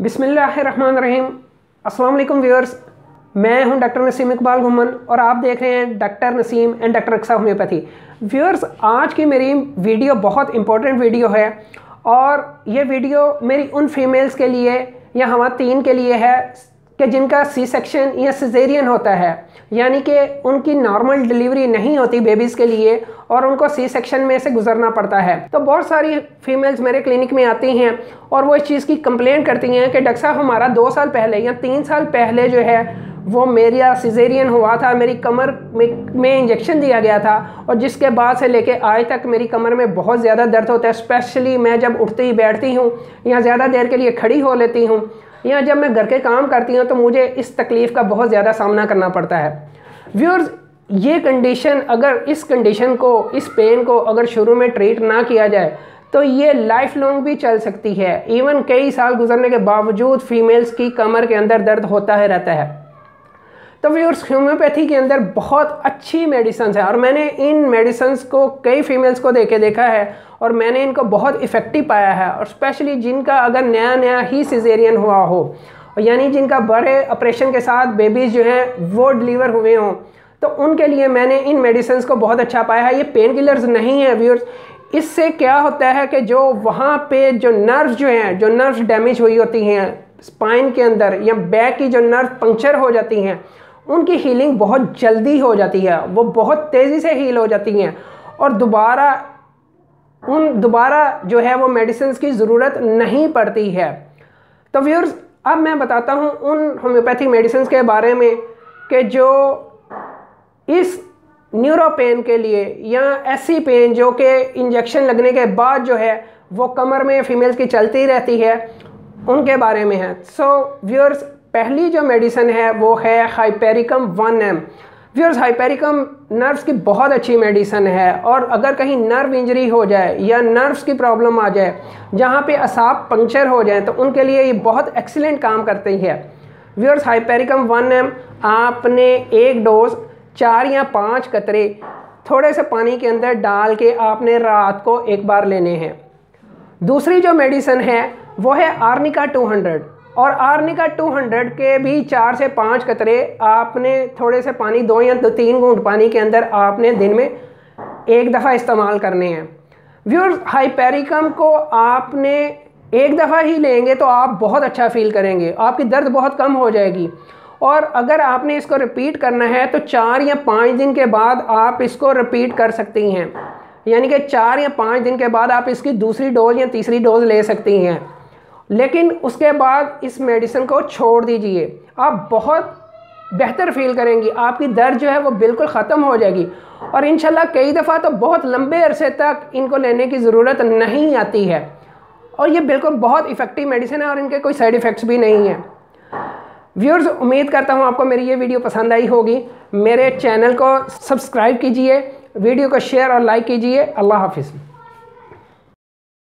बिसमीम अस्सलाम व्यूअर्स। मैं हूँ डॉक्टर नसीम इकबाल घुमन और आप देख रहे हैं doctor Naseem and doctor Aqsa homeopathy. Viewers, आज की मेरी वीडियो बहुत इंपॉर्टेंट वीडियो है और ये वीडियो मेरी उन फीमेल्स के लिए या हमारे तीन के लिए है कि जिनका सी सेक्शन या सिजेरियन होता है, यानी कि उनकी नॉर्मल डिलीवरी नहीं होती बेबीज़ के लिए और उनको सी सेक्शन में से गुजरना पड़ता है। तो बहुत सारी फीमेल्स मेरे क्लिनिक में आती हैं और वो इस चीज़ की कंप्लेन करती हैं कि डॉक्टर साहब, हमारा दो साल पहले या तीन साल पहले जो है, वो मेरा सिजेरियन हुआ था, मेरी कमर में में इंजेक्शन दिया गया था और जिसके बाद से लेके आज तक मेरी कमर में बहुत ज़्यादा दर्द होता है। स्पेशली मैं जब उठती बैठती हूँ या ज़्यादा देर के लिए खड़ी हो लेती हूँ या जब मैं घर के काम करती हूँ तो मुझे इस तकलीफ़ का बहुत ज़्यादा सामना करना पड़ता है। व्यूअर्स ये कंडीशन अगर इस कंडीशन को, इस पेन को अगर शुरू में ट्रीट ना किया जाए तो ये लाइफ लॉन्ग भी चल सकती है। इवन कई साल गुजरने के बावजूद फीमेल्स की कमर के अंदर दर्द होता है रहता है। तो व्यूअर्स होम्योपैथी के अंदर बहुत अच्छी मेडिसन है। और मैंने इन मेडिसन्स को, कई फीमेल्स को देखे, देखा है और मैंने इनको बहुत इफ़ेक्टिव पाया है। और स्पेशली जिनका अगर नया नया ही सिजेरियन हुआ हो, यानी जिनका बड़े ऑपरेशन के साथ बेबीज़ जो हैं, वो डिलीवर हुए हों तो उनके लिए मैंने इन मेडिसिन को बहुत अच्छा पाया है। ये पेन किलर्स नहीं है व्यूअर्स इससे क्या होता है कि जो वहाँ पे जो नर्व्स जो हैं, जो नर्व्स डैमेज हुई होती हैं स्पाइन के अंदर या बैक की जो नर्व पंक्चर हो जाती हैं उनकी हीलिंग बहुत जल्दी हो जाती है। वो बहुत तेज़ी से हील हो जाती हैं। और दोबारा उन दोबारा जो है वो मेडिसिन की ज़रूरत नहीं पड़ती है। तो व्यूर्स अब मैं बताता हूँ उन होम्योपैथिक मेडिसिन के बारे में कि जो इस न्यूरो पेन के लिए या ऐसी पेन जो कि इंजेक्शन लगने के बाद जो है वो कमर में फीमेल्स की चलती रहती है उनके बारे में है। सो so, व्यूअर्स पहली जो मेडिसन है, वो है hypericum one M viewers hypericum nerves की बहुत अच्छी मेडिसन है और अगर कहीं नर्व इंजरी हो जाए या नर्व्स की प्रॉब्लम आ जाए, जहाँ पे असाब पंक्चर हो जाए तो उनके लिए ये बहुत एक्सीलेंट काम करती है। व्यूअर्स हाइपेरिकम वन एम आपने एक डोज चार या पाँच कतरे थोड़े से पानी के अंदर डाल के आपने रात को एक बार लेने हैं। दूसरी जो मेडिसन है, वो है आर्निका 200 और आर्निका 200 के भी चार से पाँच कतरे आपने थोड़े से पानी दो या दो तीन घूंट पानी के अंदर आपने दिन में एक दफ़ा इस्तेमाल करने हैं। व्यूअर्स, हाइपेरिकम को आपने एक दफ़ा ही लेंगे तो आप बहुत अच्छा फील करेंगे। आपकी दर्द बहुत कम हो जाएगी। और अगर आपने इसको रिपीट करना है तो चार या पाँच दिन के बाद आप इसको रिपीट कर सकती हैं। यानी कि चार या पाँच दिन के बाद आप इसकी दूसरी डोज या तीसरी डोज ले सकती हैं। लेकिन उसके बाद इस मेडिसिन को छोड़ दीजिए। आप बहुत बेहतर फील करेंगी। आपकी दर्द जो है वो बिल्कुल ख़त्म हो जाएगी। और इन कई दफ़ा तो बहुत लंबे अरसे तक इनको लेने की ज़रूरत नहीं आती है। और ये बिल्कुल बहुत इफ़ेक्टिव मेडिसिन है और इनके कोई साइड इफ़ेक्ट्स भी नहीं हैं। व्यूअर्स, उम्मीद करता हूँ आपको मेरी ये वीडियो पसंद आई होगी। मेरे चैनल को सब्सक्राइब कीजिए, वीडियो को शेयर और लाइक कीजिए। अल्लाह हाफिज़।